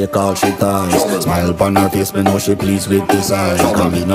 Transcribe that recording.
Take all she ties Smile upon her face, me know she pleased with this eye Come in